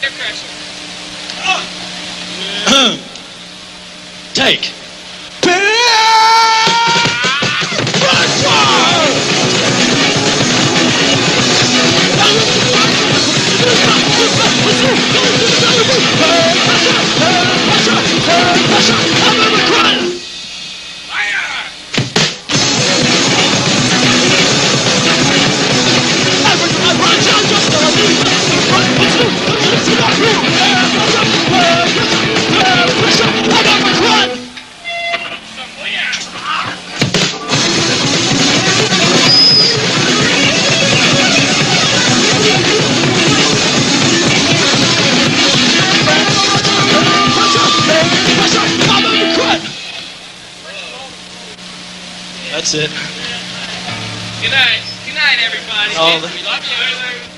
Air pressure. Take. That's it. Good night. Good night, everybody. The- we love you.